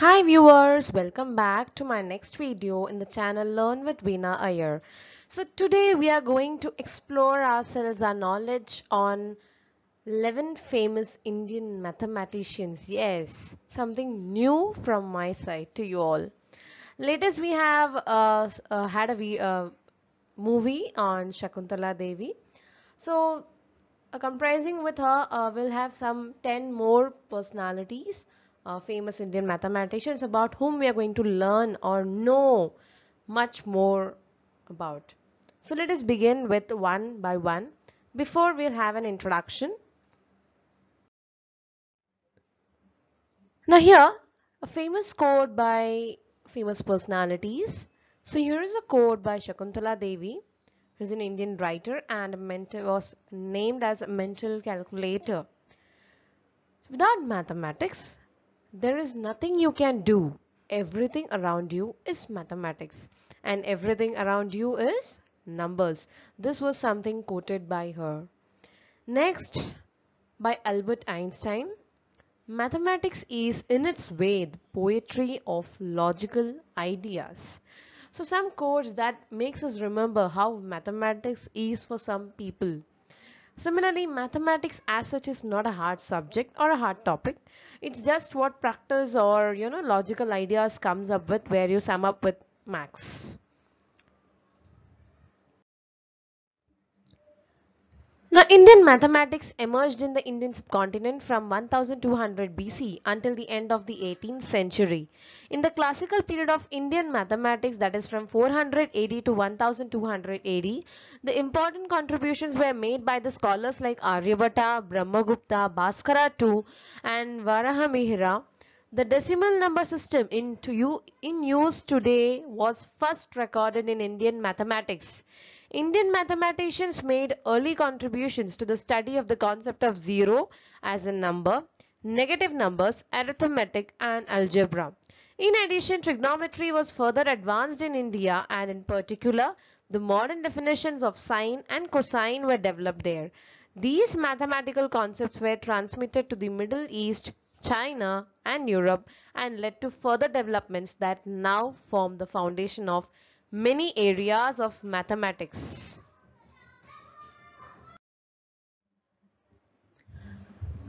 Hi viewers, welcome back to my next video in the channel Learn with Veena Iyer. So today we are going to explore ourselves our knowledge on 11 famous Indian mathematicians. Yes, something new from my side to you all. Latest we have uh, uh, had a uh, movie on Shakuntala Devi. So uh, comprising with her uh, we'll have some 10 more personalities uh, famous Indian mathematicians about whom we are going to learn or know much more about. So let us begin with one by one. Before we'll have an introduction. Now here a famous quote by famous personalities. So here is a quote by Shakuntala Devi who is an Indian writer and mentor was named as a mental calculator. So without mathematics, there is nothing you can do. Everything around you is mathematics and everything around you is numbers. This was something quoted by her. Next, by Albert Einstein. Mathematics is in its way the poetry of logical ideas. So some quotes that makes us remember how mathematics is for some people. Similarly, mathematics as such is not a hard subject or a hard topic. It's just what practice or you know logical ideas comes up with where you sum up with max. Now, Indian mathematics emerged in the Indian subcontinent from 1200 BC until the end of the 18th century. In the classical period of Indian mathematics, that is from 480 to 1280, the important contributions were made by the scholars like Aryabhatta, Brahmagupta, Bhaskara II, and Varahamihira. The decimal number system in, in use today was first recorded in Indian mathematics. Indian mathematicians made early contributions to the study of the concept of zero as a number, negative numbers, arithmetic and algebra. In addition, trigonometry was further advanced in India and in particular, the modern definitions of sine and cosine were developed there. These mathematical concepts were transmitted to the Middle East, China and Europe and led to further developments that now form the foundation of many areas of mathematics.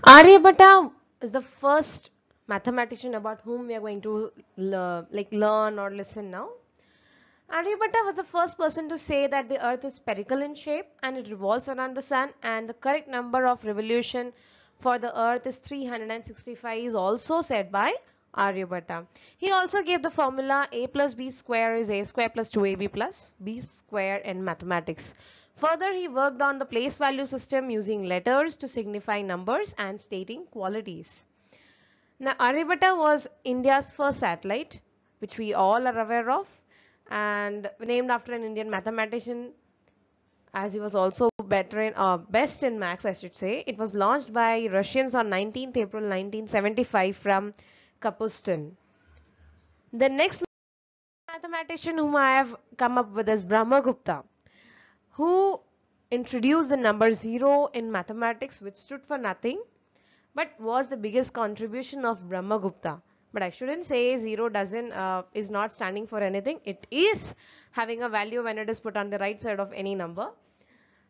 Aryabhatta is the first mathematician about whom we are going to le like learn or listen now. Aryabhatta was the first person to say that the earth is spherical in shape and it revolves around the sun and the correct number of revolution for the earth is 365 is also said by Aryabhatta. He also gave the formula a plus b square is a square plus 2ab plus b square in mathematics. Further, he worked on the place value system using letters to signify numbers and stating qualities. Now, Aryabhatta was India's first satellite, which we all are aware of, and named after an Indian mathematician as he was also better in, uh, best in maths, I should say. It was launched by Russians on 19th April 1975 from Kapustin. The next mathematician whom I have come up with is Brahmagupta, who introduced the number 0 in mathematics which stood for nothing but was the biggest contribution of Brahmagupta. But I shouldn't say 0 doesn't uh, is not standing for anything. It is having a value when it is put on the right side of any number.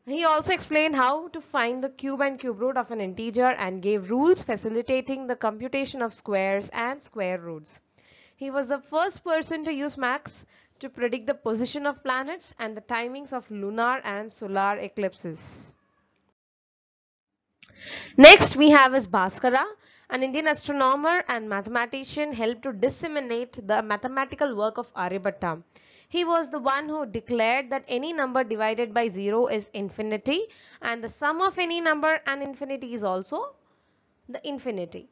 He also explained how to find the cube and cube root of an integer and gave rules facilitating the computation of squares and square roots. He was the first person to use max to predict the position of planets and the timings of lunar and solar eclipses. Next we have is Bhaskara, an Indian astronomer and mathematician helped to disseminate the mathematical work of Aryabhatta. He was the one who declared that any number divided by 0 is infinity and the sum of any number and infinity is also the infinity.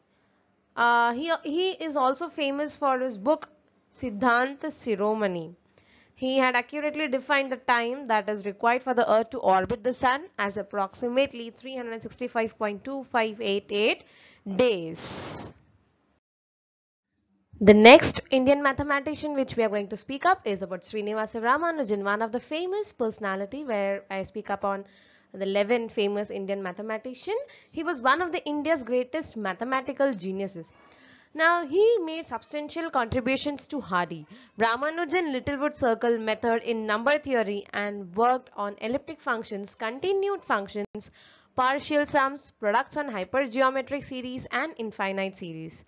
Uh, he, he is also famous for his book Siddhant Siromani. He had accurately defined the time that is required for the earth to orbit the sun as approximately 365.2588 days. The next Indian mathematician which we are going to speak up is about Srinivasa Ramanujan, one of the famous personality where I speak up on the 11 famous Indian mathematician. He was one of the India's greatest mathematical geniuses. Now, he made substantial contributions to Hardy, Ramanujan Littlewood circle method in number theory and worked on elliptic functions, continued functions, partial sums, products on hypergeometric series and infinite series.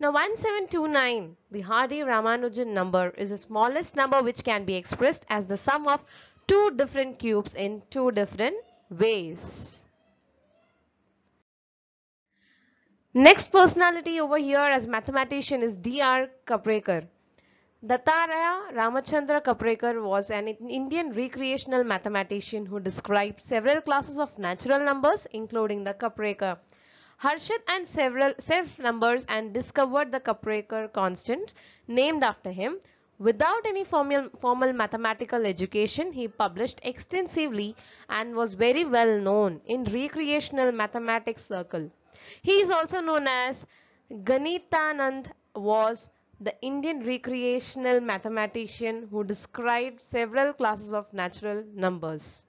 Now 1729, the Hardy-Ramanujan number is the smallest number which can be expressed as the sum of two different cubes in two different ways. Next personality over here as mathematician is D.R. Kaprekar. Dattaraya Ramachandra Kaprekar was an Indian recreational mathematician who described several classes of natural numbers including the Kaprekar. Harshad and several self numbers and discovered the Kaprekar constant named after him. Without any formal, formal mathematical education, he published extensively and was very well known in recreational mathematics circle. He is also known as Ganitanand was the Indian recreational mathematician who described several classes of natural numbers.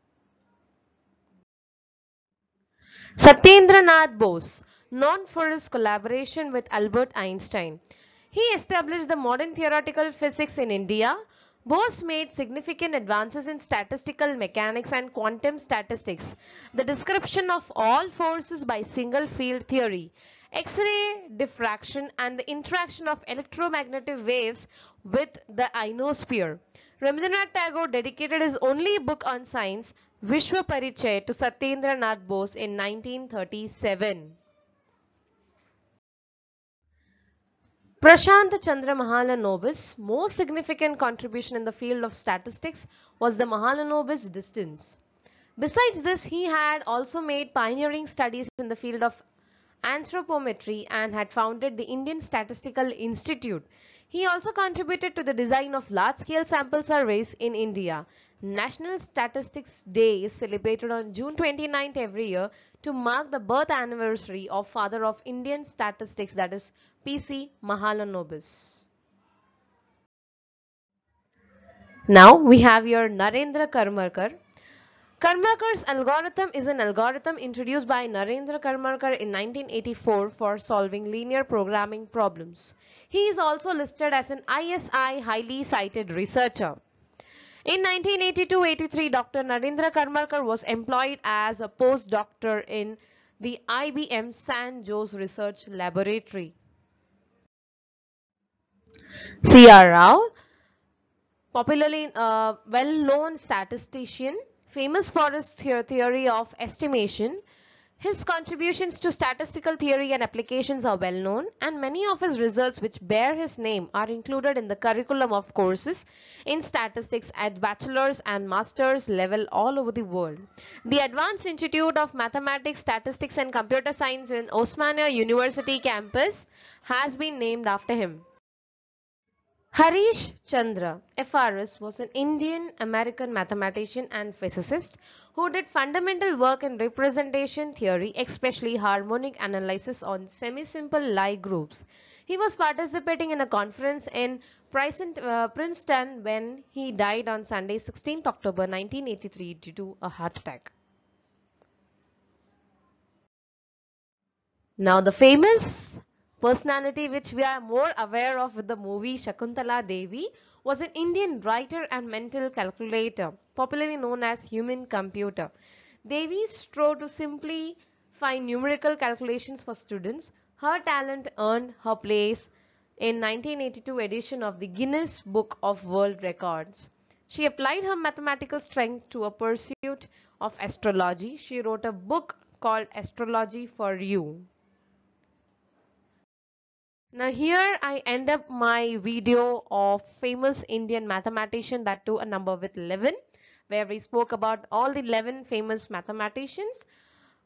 Satyendranath Bose, known for his collaboration with Albert Einstein. He established the modern theoretical physics in India. Bose made significant advances in statistical mechanics and quantum statistics, the description of all forces by single field theory, X-ray diffraction and the interaction of electromagnetic waves with the ionosphere. Rabindranath Tagore dedicated his only book on science, Vishwa Parichay, to Satyendra Nath Bose in 1937. Prashant Chandra Mahalanobis' most significant contribution in the field of statistics was the Mahalanobis distance. Besides this, he had also made pioneering studies in the field of anthropometry and had founded the Indian Statistical Institute. He also contributed to the design of large-scale sample surveys in India. National Statistics Day is celebrated on June 29th every year to mark the birth anniversary of father of Indian statistics that is P.C. Mahalanobis. Now we have your Narendra Karmarkar. Karmarkar's algorithm is an algorithm introduced by Narendra Karmarkar in 1984 for solving linear programming problems. He is also listed as an ISI highly cited researcher. In 1982-83, Dr. Narendra Karmarkar was employed as a postdoctor in the IBM San Jose Research Laboratory. C.R. Rao, popularly uh, well-known statistician, famous for his theory of estimation, his contributions to statistical theory and applications are well known and many of his results which bear his name are included in the curriculum of courses in statistics at bachelor's and master's level all over the world. The Advanced Institute of Mathematics, Statistics and Computer Science in Osmania University campus has been named after him. Harish Chandra, FRS, was an Indian-American mathematician and physicist who did fundamental work in representation theory, especially harmonic analysis on semi-simple Lie groups. He was participating in a conference in uh, Princeton when he died on Sunday 16th October 1983 due to a heart attack. Now the famous personality which we are more aware of with the movie Shakuntala Devi was an Indian writer and mental calculator, popularly known as human computer. Devi strove to simply find numerical calculations for students. Her talent earned her place in 1982 edition of the Guinness Book of World Records. She applied her mathematical strength to a pursuit of astrology. She wrote a book called Astrology for You. Now here I end up my video of famous Indian mathematician that too a number with 11 where we spoke about all the 11 famous mathematicians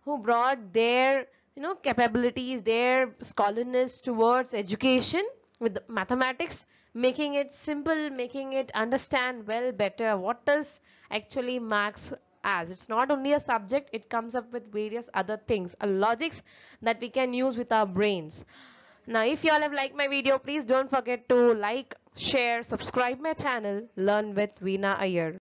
who brought their you know capabilities, their scholarness towards education with mathematics making it simple, making it understand well better what does actually maths as. It's not only a subject, it comes up with various other things, a logics that we can use with our brains. Now, if you all have liked my video, please don't forget to like, share, subscribe my channel, Learn with Veena Iyer.